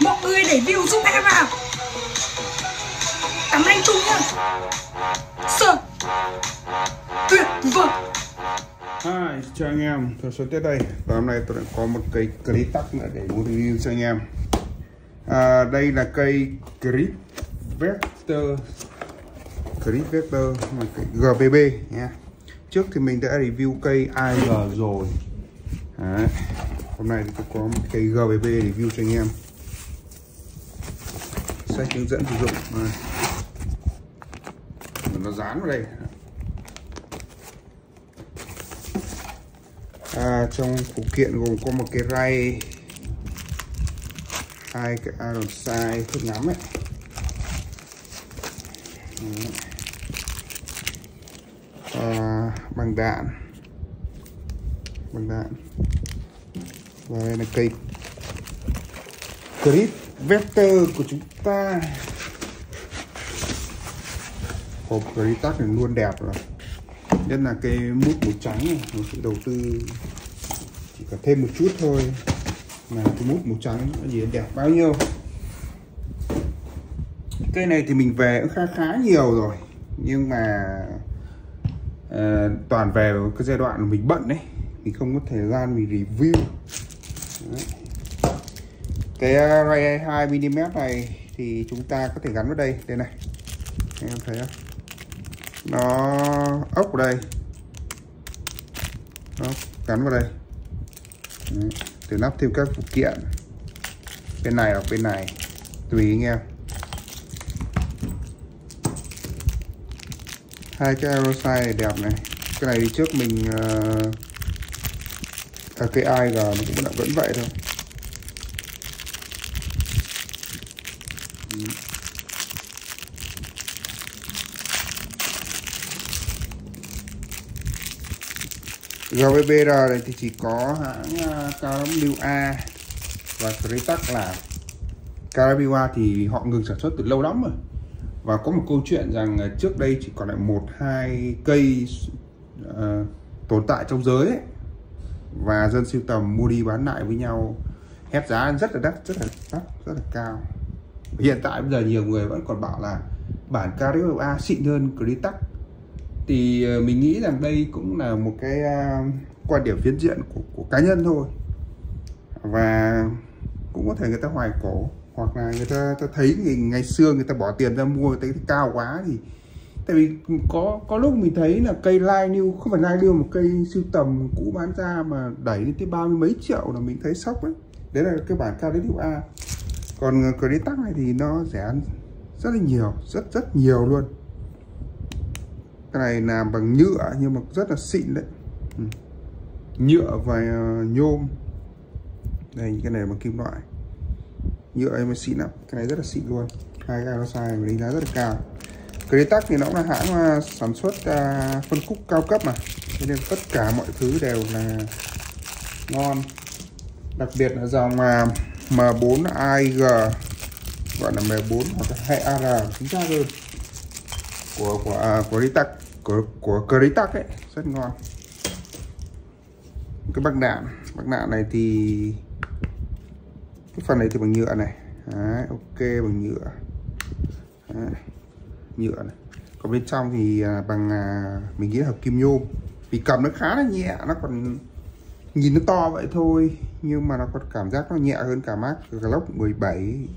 Mọi người để view giúp em vào Cảm ơn anh Trung nhá. Sợ Tuyệt vời. Hi, chào anh em, tôi số Tết đây. Và hôm nay tôi đã có một cây clip tắc nữa để muốn review cho anh em. À, Đây là cây clip Vector Clip Vector mà cây GBB nha Trước thì mình đã review cây AG rồi. Đấy. Hôm nay thì tôi có một cây GBB review cho anh em. Sách hướng dẫn sử dụng. Đây. Nó dán vào đây. À, trong phụ kiện gồm có một cái ray hai cái iron size thuốc ngắm ấy. À, bằng đạn. Bằng đạn. Và đây là cây. Clip vector của chúng ta. Hộp clip tắc này luôn đẹp rồi. Nhất là cái mút màu trắng này một sự đầu tư chỉ cần thêm một chút thôi. Mà cái mút màu trắng nó gì đẹp bao nhiêu? Cây này thì mình về cũng khá khá nhiều rồi. Nhưng mà uh, toàn về cái giai đoạn mình bận đấy mình không có thời gian mình review. Đấy cái ờ, ray 2 mm này thì chúng ta có thể gắn vào đây. Đây này. Anh em thấy không? Nó ốc vào đây. Nó gắn vào đây. Đấy. từ lắp thêm các phụ kiện. Bên này hoặc bên này. Tùy anh em hai cái aeroside này đẹp này. Cái này trước mình uh, à, cái ai nó cũng vẫn vậy thôi. GVBR này thì chỉ có hãng à, KWA và Cretac là KWA thì họ ngừng sản xuất từ lâu lắm rồi và có một câu chuyện rằng trước đây chỉ còn lại một hai cây uh, tồn tại trong giới ấy. và dân siêu tầm mua đi bán lại với nhau hét giá rất là đắt rất là đắt rất là cao hiện tại bây giờ nhiều người vẫn còn bảo là bản KWA xịn hơn Critac, thì ờ, mình nghĩ rằng đây cũng là một cái ờ, quan điểm phiến diện của, của cá nhân thôi. Và cũng có thể người ta hoài cổ hoặc là người ta, ta thấy ngày, ngày xưa người ta bỏ tiền ra mua thấy cao quá thì tại vì có có lúc mình thấy là cây lai new không phải lai new một cây siêu tầm cũ bán ra mà đẩy lên tới ba mươi mấy triệu là mình thấy sốc đấy đấy là cái bản cao đến A còn credit tắc này thì nó rẻ rất là nhiều, rất rất nhiều luôn. Cái này làm bằng nhựa nhưng mà rất là xịn đấy. Ừ. nhựa và ờ, nhôm. Đây, cái này bằng kim loại. Nhựa em xịn lắm cái này rất là xịn luôn. Hai cái sai mình đánh giá rất là cao. Cretac thì nó cũng là hãng ờ, sản xuất ờ, phân khúc cao cấp mà. Cho nên tất cả mọi thứ đều là ngon. Đặc biệt là dòng M4 AIG gọi là M4 hoặc là hệ AR chính xác hơn. Của của à, của Ritac của của Cretac ấy rất ngon. Cái băng đạn băng đạn này thì cái phần này thì bằng nhựa này. Đấy, ok bằng nhựa. Đấy, nhựa này. Còn bên trong thì à, bằng à, mình nghĩ là hợp kim nhôm. Vì cầm nó khá là nhẹ nó còn nhìn nó to vậy thôi nhưng mà nó có cảm giác nó nhẹ hơn cả Max Glock 17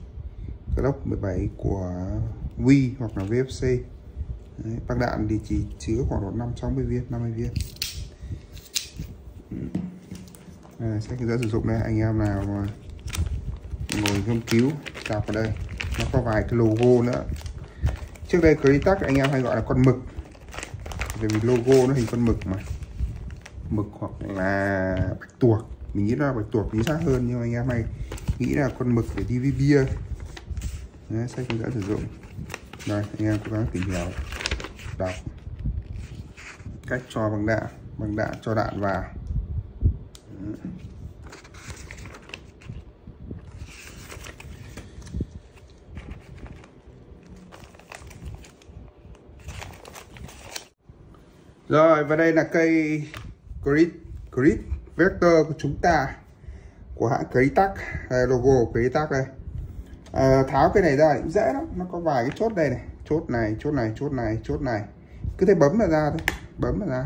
Glock 17 của V hoặc là VFC Đấy, băng đạn thì chỉ chứa khoảng độ 560 viên 50 viên. À, sẽ hướng dẫn sử dụng đây anh em nào mà ngồi nghiên cứu đọc vào đây. Nó có vài cái logo nữa. Trước đây Cretac anh em hay gọi là con mực bởi vì logo nó hình con mực mà mực hoặc là bạch tuộc. Mình nghĩ là bạch tuộc chính xác hơn nhưng anh em hay nghĩ là con mực để đi với bia. Đấy, sách cũng đã sử dụng. Đây anh em cố gắng tìm hiểu. Đọc. Cách cho bằng đạn bằng đạn cho đạn vào. Rồi và đây là cây grid grid vector của chúng ta của hãng Critac à, logo của Critac đây. À, tháo cái này ra cũng dễ lắm nó có vài cái chốt đây này chốt này chốt này chốt này chốt này. Cứ thế bấm là ra thôi bấm là ra.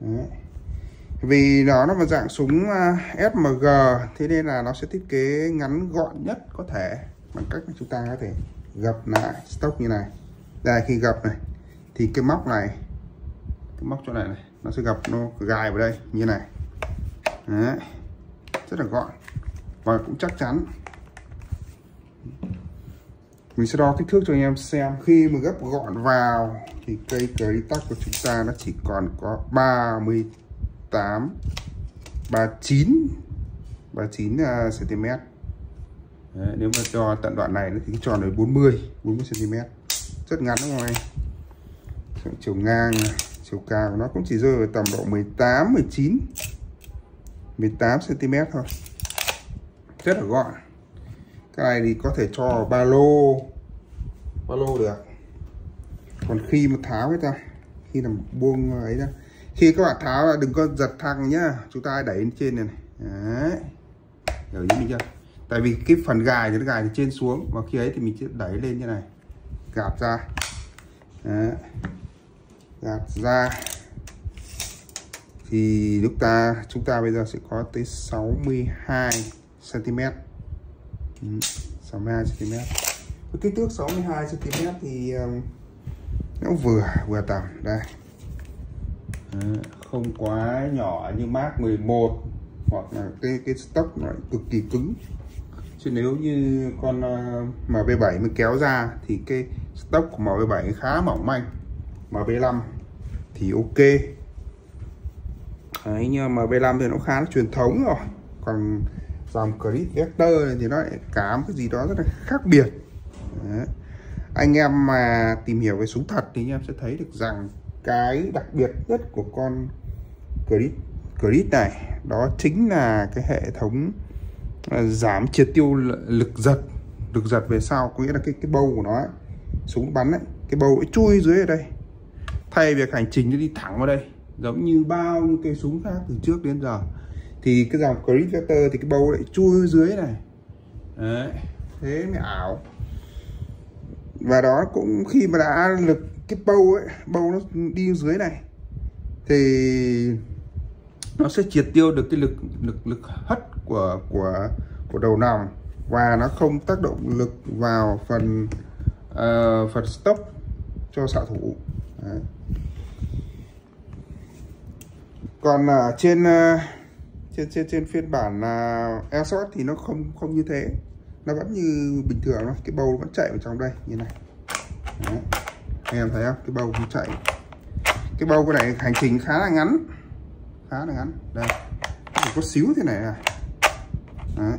Đấy. vì nó nó là dạng súng à, SMG thế nên là nó sẽ thiết kế ngắn gọn nhất có thể bằng cách chúng ta có thể gập lại stock như này. Đây khi gập này thì cái móc này cái móc chỗ này này nó sẽ gặp nó gài vào đây như này. Đấy. rất là gọn. Và cũng chắc chắn. Mình sẽ đo kích thước cho anh em xem. Khi mà gấp gọn vào thì cây Critac của chúng ta nó chỉ còn có 38 39 39 cm Đấy, nếu mà cho tận đoạn này thì cái tròn là 40 40 cm rất ngắn đúng không anh? Chiều ngang này chiều cao của nó cũng chỉ rơi vào tầm độ 18 19 18 cm thôi. Rất là gọn. Cái này thì có thể cho ba lô ba lô được. Còn khi mà tháo cái ta, khi làm buông ấy ra khi các bạn tháo là đừng có giật thăng nhá chúng ta đẩy lên trên này, này. đấy. Hiểu ý mình chưa? Tại vì cái phần gài thì nó gài từ trên xuống và khi ấy thì mình sẽ đẩy lên như này gạt ra. Đấy gạt ra. Thì lúc ta chúng ta bây giờ sẽ có tới 62 cm ừ, 62 cm với kích thước 62 cm thì um, nó vừa vừa tầm đây. Đấy, không quá nhỏ như Mark 11 hoặc là cái cái stock nó cực kỳ cứng. Chứ nếu như con uh, MB7 mới kéo ra thì cái stock của MB7 khá mỏng manh. MB5 thì ok. Đấy, nhưng mà MB5 thì nó khá là truyền thống rồi. Còn dòng Crit Vector thì nó lại cám cái gì đó rất là khác biệt. Đấy. anh em mà tìm hiểu về súng thật thì anh em sẽ thấy được rằng cái đặc biệt nhất của con Crit Crit này đó chính là cái hệ thống ờ, giảm triệt tiêu lực giật. Lực giật về sau có nghĩa là cái cái bâu của nó ấy, súng bắn ấy, cái bâu ấy chui dưới ở đây thay việc hành trình nó đi thẳng vào đây giống như bao nhiêu cây súng khác từ trước đến giờ thì cái dòng Crit Vector thì cái bâu lại chui dưới này Đấy. thế mới ảo và đó cũng khi mà đã lực cái bâu ấy bâu nó đi dưới này thì nó sẽ triệt tiêu được cái lực lực lực hất của của của đầu nòng và nó không tác động lực vào phần uh, phần stop cho xạ thủ Đấy còn ở trên à, trên trên trên phiên bản là Airsoft thì nó không không như thế. Nó vẫn như bình thường thôi. Cái bầu vẫn chạy vào trong đây như này. Đấy. anh em thấy không? Cái bầu cũng chạy. Cái bầu cái này hành trình khá là ngắn. Khá là ngắn. Đây. Chỉ có xíu thế này à Đấy.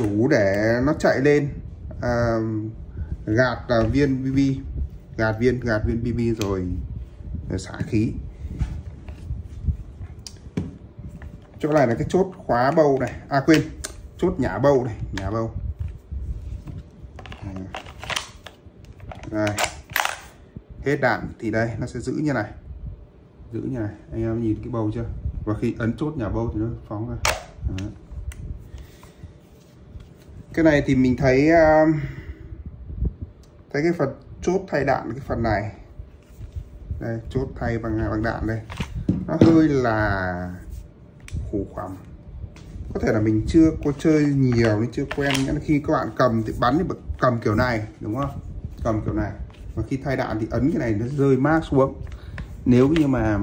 đủ để nó chạy lên. À, gạt à, viên BB gạt viên gạt viên BB rồi xả khí. Chỗ này là cái chốt khóa bầu này. À quên, chốt nhả bầu này nhả bầu. Đây hết đạn thì đây, nó sẽ giữ như này. Giữ như này. Anh em nhìn cái bầu chưa? Và khi ấn chốt nhả bầu thì nó phóng ra. Đó. cái này thì mình thấy à, thấy cái phần chốt thay đạn, cái phần này. Đây, chốt thay bằng bằng đạn đây. Nó hơi là khủ khoảng. Có thể là mình chưa có chơi nhiều nên chưa quen, nhưng khi các bạn cầm thì bắn thì cầm kiểu này, đúng không? Cầm kiểu này. Và khi thay đạn thì ấn cái này nó rơi mát xuống. Nếu như mà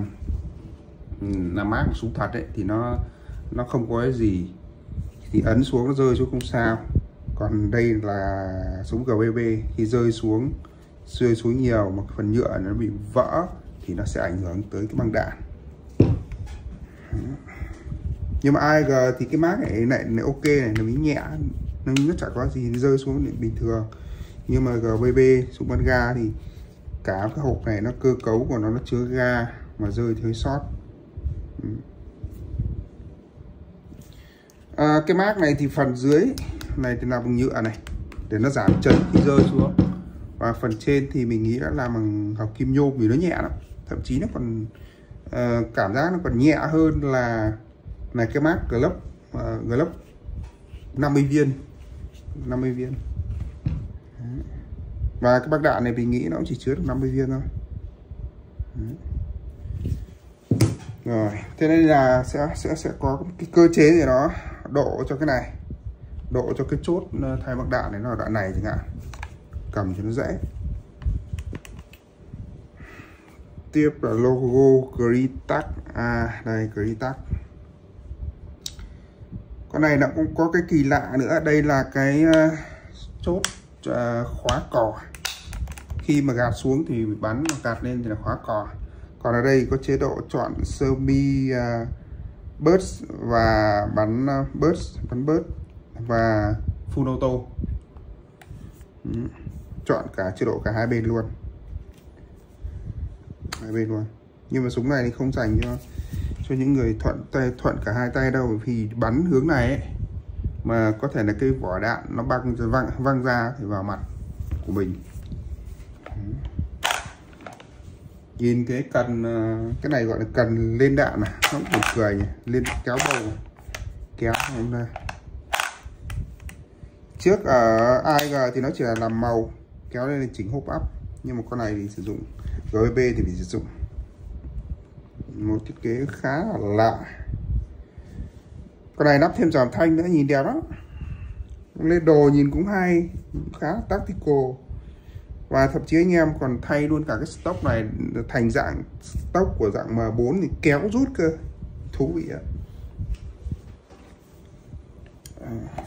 là mát súng thật ấy, thì nó nó không có cái gì, thì ấn xuống nó rơi xuống không sao. Còn đây là súng GBB khi rơi xuống rơi xuống nhiều mà phần nhựa nó bị vỡ thì nó sẽ ảnh hưởng tới cái băng đạn nhưng mà AEG thì cái mát này lại, lại ok này nó mới nhẹ nó rất chả có gì rơi xuống bình thường. Nhưng mà GBB súng bắn ga thì cả cái hộp này nó cơ cấu của nó nó chứa ga mà rơi thì hơi sót ừ. à, cái mát này thì phần dưới này thì làm bằng nhựa này để nó giảm chấn khi rơi xuống. Và phần trên thì mình nghĩ đã làm bằng học kim nhôm vì nó nhẹ lắm thậm chí nó còn uh, cảm giác nó còn nhẹ hơn là này cái mát Glock uh, Glock 50 viên 50 viên. Đấy. và cái bác đạn này mình nghĩ nó cũng chỉ chứa được 50 viên thôi. Đấy. rồi thế nên là sẽ sẽ sẽ có cái cơ chế gì đó độ cho cái này. Độ cho cái chốt ờ, thay bác đạn này nó là đoạn này chẳng hạn. Cầm cho nó dễ. Tiếp là logo Gritac. À đây Gritac con này nó cũng có cái kỳ lạ nữa. Đây là cái ờ, chốt ờ, khóa cò. Khi mà gạt xuống thì bắn mà gạt lên thì là khóa cò. Còn ở đây có chế độ chọn sơ mi ờ, uh, burst và bắn uh, burst bắn burst và full auto. Ừ. chọn cả chế độ cả hai bên luôn. Hai bên luôn. Nhưng mà súng này thì không dành cho cho những người thuận tay thuận cả hai tay đâu. Vì bắn hướng này ấy, mà có thể là cái vỏ đạn nó băng văng văng ra thì vào mặt của mình. Nhìn cái cần à, cái này gọi là cần lên đạn này nó cũng cười nhỉ. Lên kéo bầu à. kéo hôm nay trước ở AIG thì nó chỉ là làm màu kéo lên là chỉnh hộp áp, nhưng mà con này thì sử dụng GBB thì phải sử dụng một thiết kế khá là lạ. Con này lắp thêm giảm thanh nữa, nhìn đẹp lắm. Lên đồ nhìn cũng hay, khá là tactical. Và thậm chí anh em còn thay luôn cả cái stock này thành dạng stock của dạng M4 thì kéo rút cơ. Thú vị ạ. À.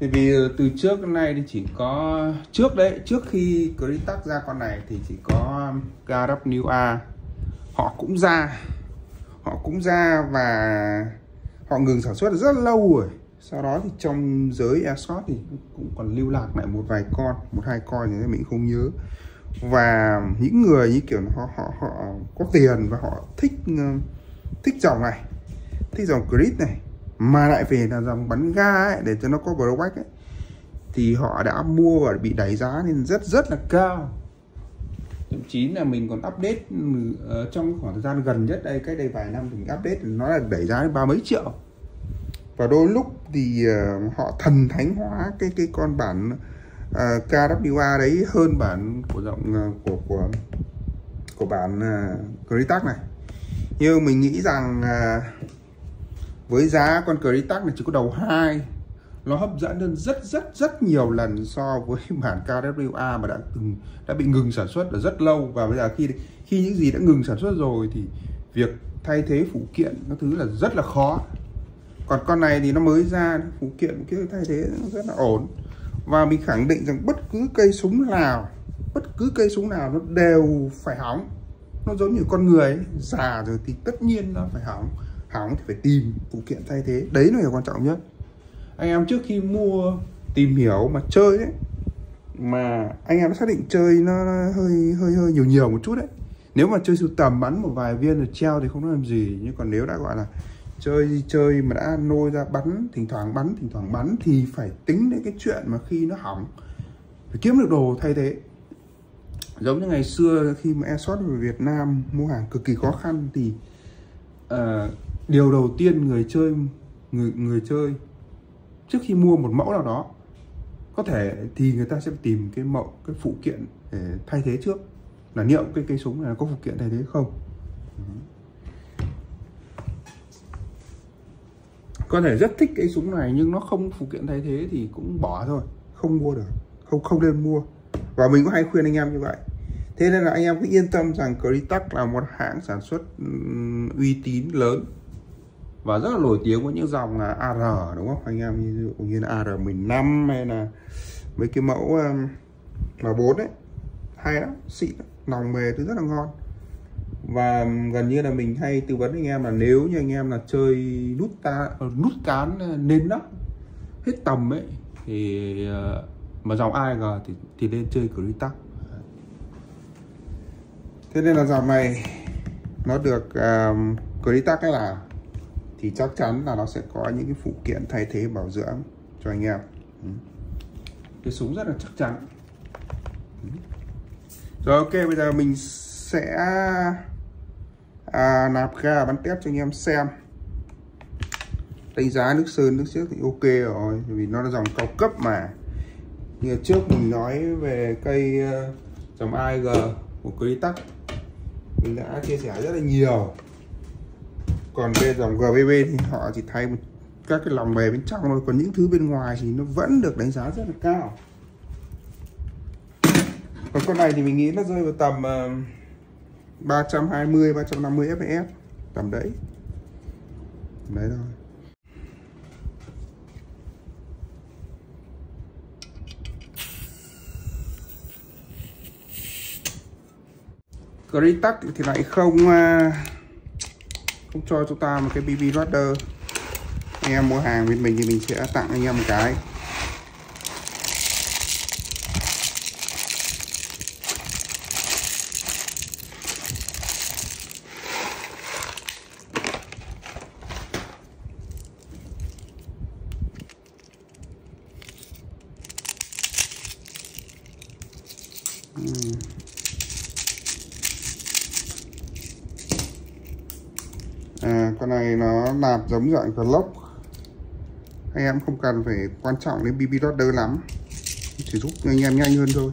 Thì vì từ trước đến nay thì chỉ có, trước đấy, trước khi Crytac ra con này thì chỉ có KWA họ cũng ra họ cũng ra và họ ngừng sản xuất rất lâu rồi. Sau đó thì trong giới airsoft thì cũng còn lưu lạc lại một vài con một hai con thì mình không nhớ. Và những người như kiểu họ họ họ có tiền và họ thích ờ, thích dòng này thích dòng grid này mà lại về là dòng bắn ga ấy, để cho nó có blowback ấy thì họ đã mua và bị đẩy giá lên rất rất là cao thậm chí là mình còn update uh, trong khoảng thời gian gần nhất đây cách đây vài năm mình update nó là đẩy giá đến ba mấy triệu. Và đôi lúc thì uh, họ thần thánh hóa cái cái con bản ờ, uh, KWA đấy hơn bản của giọng uh, của của của bản uh, Critac này. Nhưng mình nghĩ rằng uh, với giá con Critac này chỉ có đầu hai nó hấp dẫn hơn rất rất rất nhiều lần so với bản KWA mà đã từng đã bị ngừng sản xuất ở rất lâu. Và bây giờ khi khi những gì đã ngừng sản xuất rồi thì việc thay thế phụ kiện các thứ là rất là khó. Còn con này thì nó mới ra phụ kiện cái thay thế rất là ổn. Và mình khẳng định rằng bất cứ cây súng nào bất cứ cây súng nào nó đều phải hỏng. Nó giống như con người ấy, già rồi thì tất nhiên nó phải hỏng. Hỏng thì phải tìm phụ kiện thay thế. Đấy là điều quan trọng nhất anh em trước khi mua tìm hiểu mà chơi ấy mà anh em xác định chơi nó hơi hơi hơi nhiều nhiều một chút đấy. Nếu mà chơi sưu tầm bắn một vài viên rồi treo thì không làm gì. Nhưng còn nếu đã gọi là chơi chơi mà đã nôi ra bắn thỉnh thoảng bắn thỉnh thoảng bắn thì phải tính đến cái chuyện mà khi nó hỏng. Phải kiếm được đồ thay thế. Giống như ngày xưa khi mà airsoft về Việt Nam mua hàng cực kỳ khó khăn thì uh, điều đầu tiên người chơi người người chơi trước khi mua một mẫu nào đó, có thể thì người ta sẽ tìm cái mẫu, cái phụ kiện để thay thế trước. Là liệu cái cây súng này có phụ kiện thay thế không? Có thể rất thích cái súng này nhưng nó không phụ kiện thay thế thì cũng bỏ thôi. Không mua được. Không không nên mua. Và mình cũng hay khuyên anh em như vậy. Thế nên là anh em cứ yên tâm rằng Critac là một hãng sản xuất uy tín lớn và rất là nổi tiếng với những dòng là AR đúng không? Anh em như như là AR15 hay là mấy cái mẫu um, mà bốn đấy. Hay lắm xịn lòng mề thứ rất là ngon. Và um, gần như là mình hay tư vấn anh em là nếu như anh em là chơi nút ta ờ, nút cán ờ, nên lắm hết tầm ấy thì ờ, mà dòng AG thì thì nên chơi Critac thế nên là dòng này nó được um, Critac cái là thì chắc chắn là nó sẽ có những cái phụ kiện thay thế bảo dưỡng cho anh em. Ừ. cái súng rất là chắc chắn. Ừ. rồi ok bây giờ mình sẽ à, nạp ga bắn test cho anh em xem. Đánh giá nước sơn nước trước thì ok rồi vì nó là dòng cao cấp mà. Như trước mình nói về cây ờ, dòng AIG của Critac mình đã chia sẻ rất là nhiều còn bên dòng GBB thì họ chỉ thay một các cái lòng bề bên trong thôi. Còn những thứ bên ngoài thì nó vẫn được đánh giá rất là cao. Còn con này thì mình nghĩ nó rơi vào tầm uh, 320 350 fps tầm đấy. Đấy thôi. Critac thì lại không uh, cũng cho chúng ta một cái BB Rider anh em mua hàng bên mình thì mình sẽ tặng anh em một cái à, con làm giống dạng Glock. Anh em không cần phải quan trọng đến BB Loader lắm. Chỉ giúp anh em nhanh hơn thôi.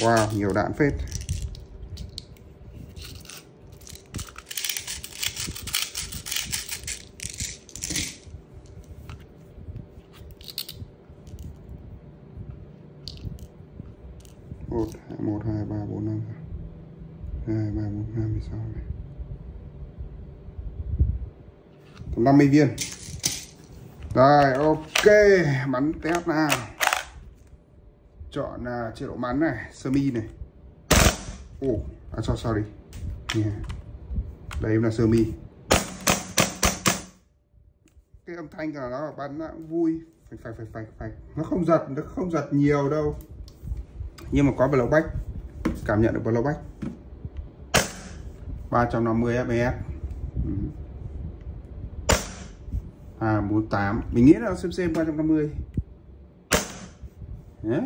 Wow, nhiều đạn phết. Một một hai ba bốn năm hai ba bốn năm mươi sáu này 50 viên. Rồi ok bắn test nào. Chọn uh, chế độ bắn này sơ mi này. Ồ oh, à, sorry, sorry. Yeah. đây là sơ mi. Cái âm thanh của nó bắn nó cũng vui. Phải phải phải phải phải. Nó không giật nó không giật nhiều đâu. Nhưng mà có blow bách. cảm nhận được blow back 350 fps ừ à 48 mình nghĩ là xem xem 350 nhé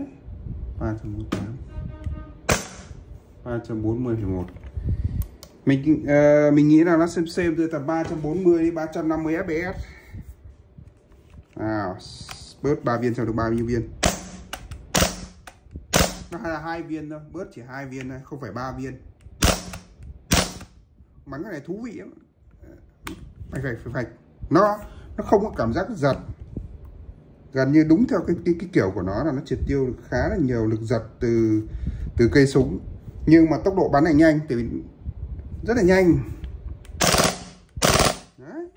348 340,1 mình uh, mình nghĩ là nó xem xem từ ờ, tầm 340 đến 350 fps à bớt 3 viên xong được bao nhiêu viên? Nó là hai viên thôi bớt chỉ hai viên thôi không phải ba viên. Bắn cái này thú vị lắm. Phải phải phải phải. Nó nó không có cảm giác giật. Gần như đúng theo cái cái, cái kiểu của nó là nó triệt tiêu được khá là nhiều lực giật từ từ cây súng. Nhưng mà tốc độ bắn này nhanh thì rất là nhanh Đấy.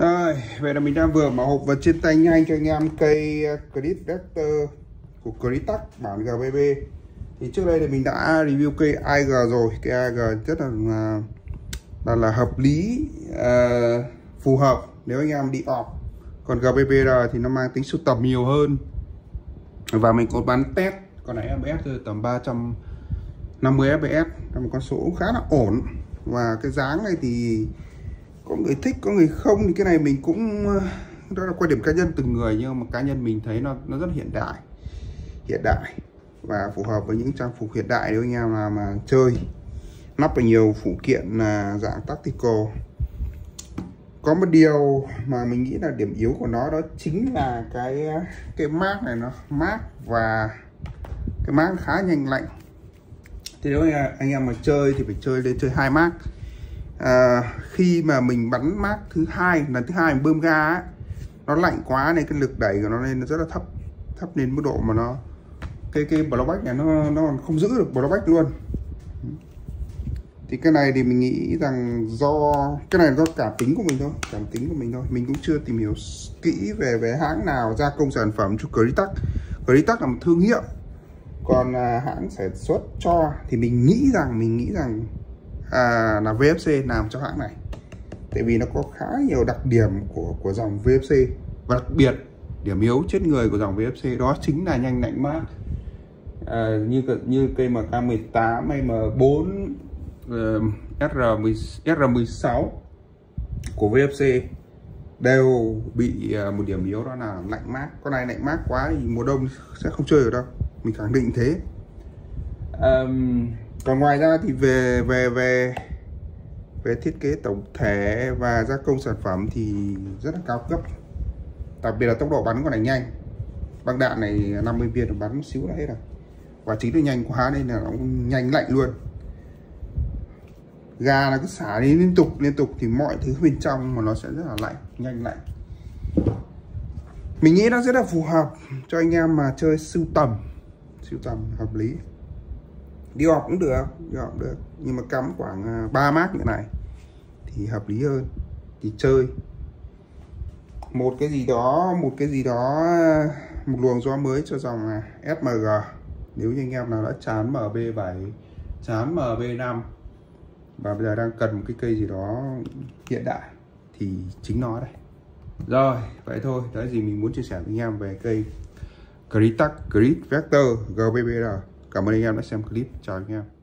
Rồi, vậy là mình đang vừa mở hộp và trên tay nhanh cho anh em cây ờ, Crit Vector của Critac bản GBB thì trước đây thì mình đã review cây IG rồi. Cây IG rất là ờ, là, là hợp lý uh, phù hợp. Nếu anh em đi off còn GBBR thì nó mang tính sưu tầm nhiều hơn. Và mình có bán test. Con này ABS tầm 350 fps là một con số khá là ổn. Và cái dáng này thì có người thích, có người không thì cái này mình cũng ờ, đó là quan điểm cá nhân từng người, nhưng mà cá nhân mình thấy nó nó rất hiện đại. Hiện đại và phù hợp với những trang phục hiện đại nếu anh em là mà chơi. Lắp vào nhiều phụ kiện là dạng tactical. Có một điều mà mình nghĩ là điểm yếu của nó đó chính là cái ờ, cái mát này nó, mát và cái mát khá nhanh lạnh. Thì nếu anh em mà chơi thì phải chơi lên, chơi hai mát à, khi mà mình bắn mát thứ hai lần thứ hai mình bơm ga ấy, nó lạnh quá nên cái lực đẩy của nó lên nó rất là thấp thấp đến mức độ mà nó cái cái blowback này nó nó không giữ được blowback luôn. Thì cái này thì mình nghĩ rằng do cái này do cảm tính của mình thôi cảm tính của mình thôi. Mình cũng chưa tìm hiểu kỹ về về hãng nào gia công sản phẩm cho Critac Critac là một thương hiệu. Còn à, hãng sản xuất cho thì mình nghĩ rằng mình nghĩ rằng à, là VFC làm cho hãng này. Tại vì nó có khá nhiều đặc điểm của của dòng VFC và đặc biệt điểm yếu chết người của dòng VFC đó chính là nhanh lạnh mát. À, như như cây MK18 hay M4 uh, SR SR16 của VFC đều bị à, một điểm yếu đó là lạnh mát. Con này lạnh mát quá thì mùa đông sẽ không chơi được đâu. Mình khẳng định thế. Um, còn ngoài ra thì về về về về thiết kế tổng thể và gia công sản phẩm thì rất là cao cấp. Đặc biệt là tốc độ bắn của này nhanh. Băng đạn này 50 viên bắn một xíu là hết rồi. Và chính nó nhanh quá nên là nó nhanh lạnh luôn. Gà là cứ xả đi liên tục liên tục thì mọi thứ bên trong mà nó sẽ rất là lạnh, nhanh lạnh. Mình nghĩ nó rất là phù hợp cho anh em mà chơi sưu tầm. Sưu tầm hợp lý đi họp cũng được, đi họp được. Nhưng mà cắm khoảng à, 3 mát như này thì hợp lý hơn. Thì chơi. Một cái gì đó, một cái gì đó à, một luồng gió mới cho dòng à, SMG nếu như anh em nào đã chán MB7 chán MB5 và bây giờ đang cần một cái cây gì đó hiện đại thì chính nó đây. Rồi, vậy thôi. Đấy, gì mình muốn chia sẻ với anh em về cây Critac Grit Vector GBBR cảm ơn anh em đã xem clip. Chào anh em.